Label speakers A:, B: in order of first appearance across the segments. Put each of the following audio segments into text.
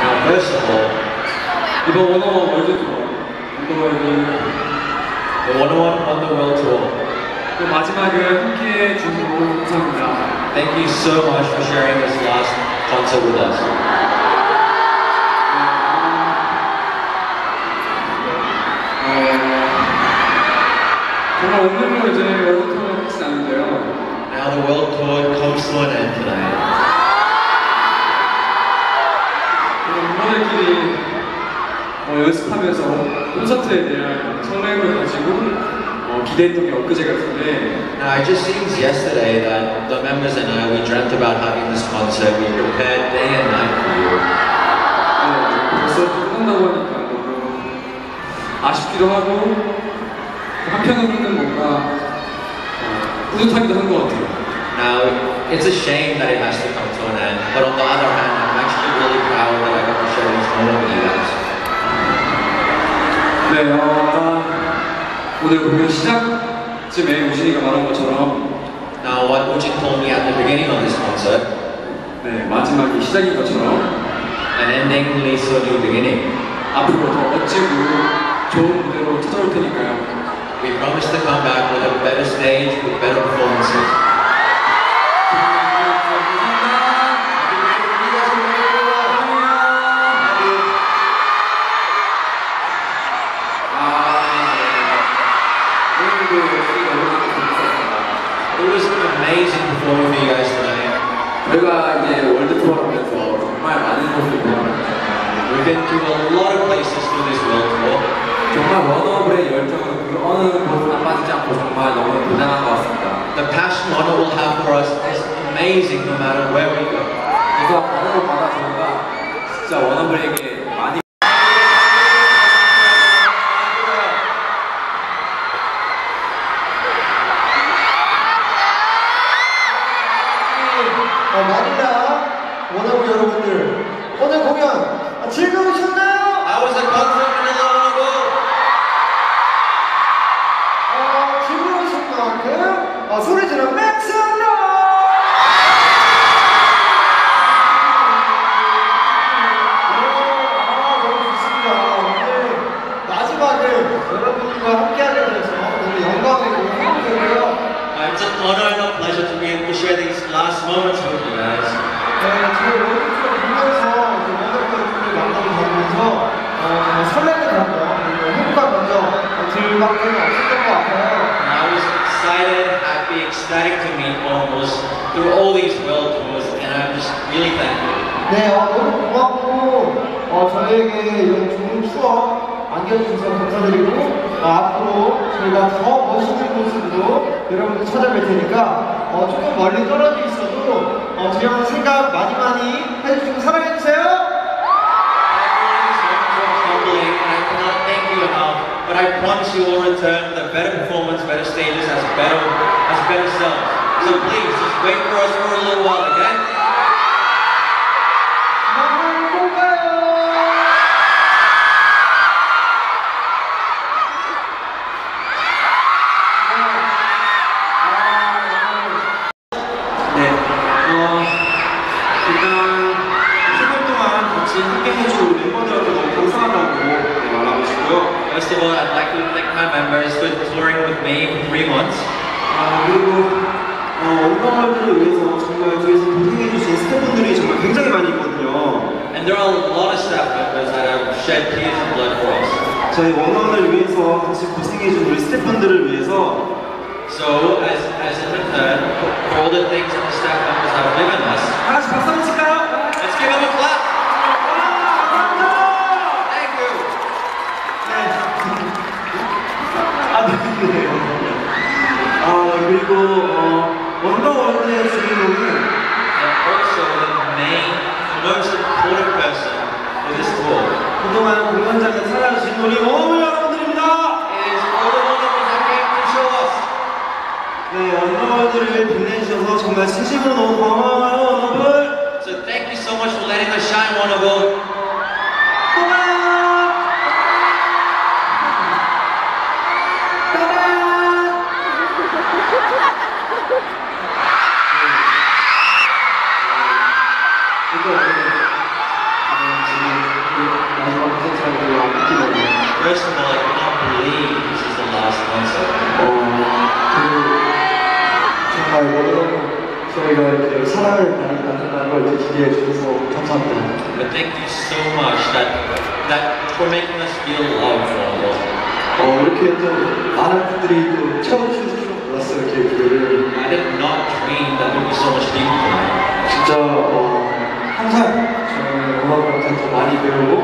A: Now, first of all,
B: 이번 원어원 월드 투어 원더월드
A: the 101 on the World Tour.
B: 또 마지막을 함께 해주셔서 너무 감사합니다.
A: Thank you so much for sharing this last concert with us.
B: 어, 연습하면서 콘서트에 대한 설렘을 가지고 어, 기대했던 게 엊그제 같은데
A: Now, it just seems yesterday that the members and I, we dreamt about having this concert. We prepared day and night for you.
B: 네, 벌써 끝난다고 하니까 너무 아쉽기도 하고 한편으로는 뭔가 어, 뿌듯하기도 한 것 같아요.
A: Now, it's a shame that it has to come to an end, but on the other hand, I'm actually really proud that I got to share this moment with you guys.
B: 네, 어, 오늘 공연 시작쯤에 우진이가 말한 것처럼
A: Now, what Ujin told me at the beginning of this concert,
B: 네, 마지막이 시작인 것처럼
A: an ending leads to a new beginning.
B: 앞으로 더 멋지고 좋은 무대로 찾아올 테니까요.
A: We promise to come back with a better stage, with better performances.
B: 저희가 이제 월드 투어를 하면서 정말 많은 곳을 보았는데
A: We've been to a lot of places through this world tour.
B: 정말 원어블의 열정은 그 어느 곳에나 빠지지 않고 정말 너무 대단한 것 같습니다.
A: The passion Honor will have for us is amazing no matter where we go.
B: 그래서 어느 곳마다 저희가 진짜 원어블에게
A: last moments with you guys.
C: 네, 저희 월드투어 보면서 원어브 여러분들 만나게 되면서 어, 정말 설레는 감정 그리고 행복한 감정 들밖에 없었던 것 같아요.
A: And I was excited, happy, ecstatic to meet almost through all these world tours, and I'm just really thankful.
C: 네, 어, 너무 고맙고 어, 저희에게 이런 좋은 추억 안겨주셔서 감사드리고 어, 앞으로 저희가 더 멋있는 모습으로 여러분들 찾아뵐 테니까 어, 조금 멀리 떨어져 있어도 어, 저희 형 생각 많이 많이 해주시고 사랑해주세요.
A: But I promise you will return a better performance, better stages, as better, as better selves. So please, just wait for us for a little while,
B: 같이 함께 해준 우리 멤버들한테 너무 감사하다고 네, 말하고 싶고요.
A: First of all, I'd like to thank my members for touring with me for three months.
B: 아, 그리고 어, 원더월드를 위해서 정말 뒤에서 고생해주신 스태프분들이 정말 굉장히 많이 있거든요.
A: And there are a lot of staff members that have shed tears and blood for us.
B: 저희 원어원을 위해서 같이 고생해준 우리 스태프분들을 위해서
A: So, as, as in return for for all the things that the staff members have given us,
B: 다 같이 박수 한번 칠까요?
A: let's give them a clap.
B: 그리고 어, 원더월드의 주인공은
A: And also the main, most important person for this tour
B: 그동안 공연장에 찾아주신 우리 원어원 여러분들입니다.
A: is all the wonderful that came to show us.
B: 네, 원더월드를 빛내주셔서 정말 진심으로 너무 고마워요,
D: 말 너무 저희가 이렇게 사랑을 많이 받는다는 걸 이렇게 기대해 주셔서 감사합니다.
A: But thank you so much that that for making us feel loved.
D: 어, 이렇게 또 많은 분들이 또 채워주실 줄 몰랐어요, 이렇게 교회를.
A: I did not dream that there would be so much people tonight.
D: 진짜 어, 항상 저희 음악한테 더 많이 배우고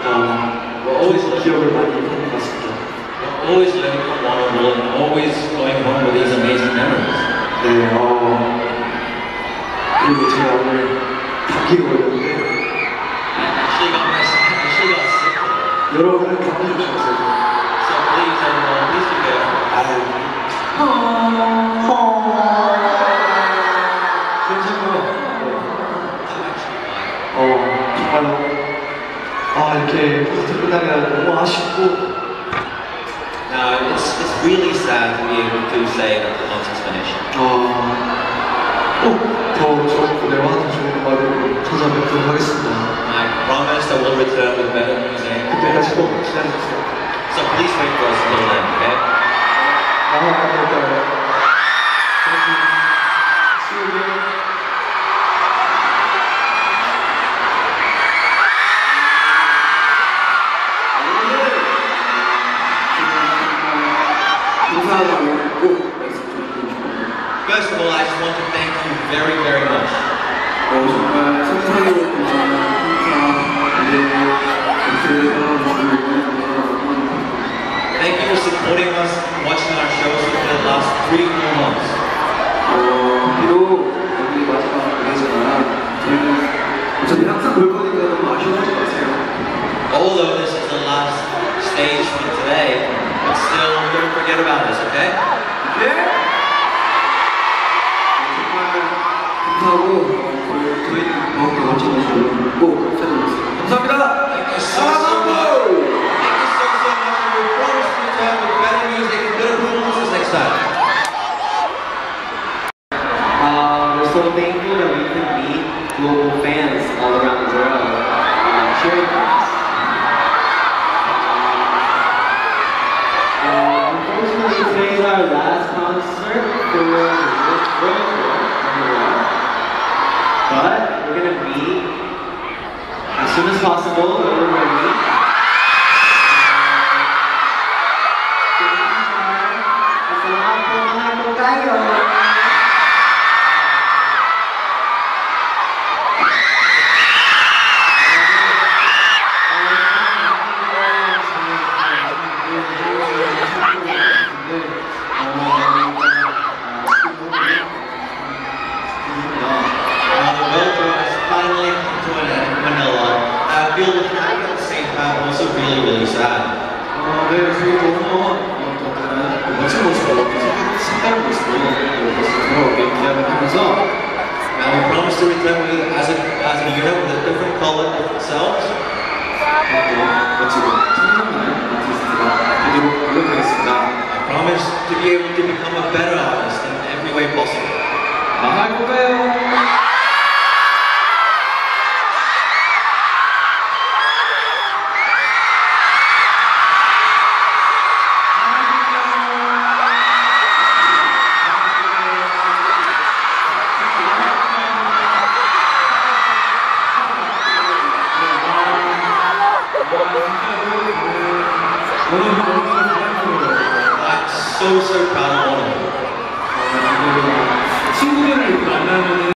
D: 어, always 기억을 많이 하는 것 같습니다.
A: We're always learning from one another and always going home with these amazing memories.
D: 네, 어, 그리고 제가 오늘 감기 걸렸는데
A: sick. today.
D: 여러분은 감기 조심하세요.
A: So please, everyone, please be careful. fine.
D: 어, 정말로 아 이렇게 콘서트 끝나면 너무 아쉽고
A: Now, it's, it's really sad to be able to say that the concert's finished.
D: 어, 꼭더 좋은 무대와 더 좋은 음악으로 찾아뵙도록 하겠습니다.
A: I promise that we'll return with better music.
D: 그때까지 꼭 기다려주세요.
B: how I.
A: First of all, I just want to thank you very, very much. Thank you for supporting us, watching our shows for the last three
E: 顔をこう上に持って落ちるんですけど、お、そうです。さあ、皆さん。Sou bem-vindo ao Itabi, Globo Fé. Soon as possible.
B: 저희 너무 어, 또 다른 멋진 모습으로 또 색- 색다른 모습으로 이렇게 돌아오게 기대를 하면서
A: Now we promise to return with as a as a unit with a different color, different selves.
B: 또 멋지고 청량한 아티스트가 되도록 노력하겠습니다.
A: I promise to be able to become a better artist in every way possible.
B: 망할 건가요?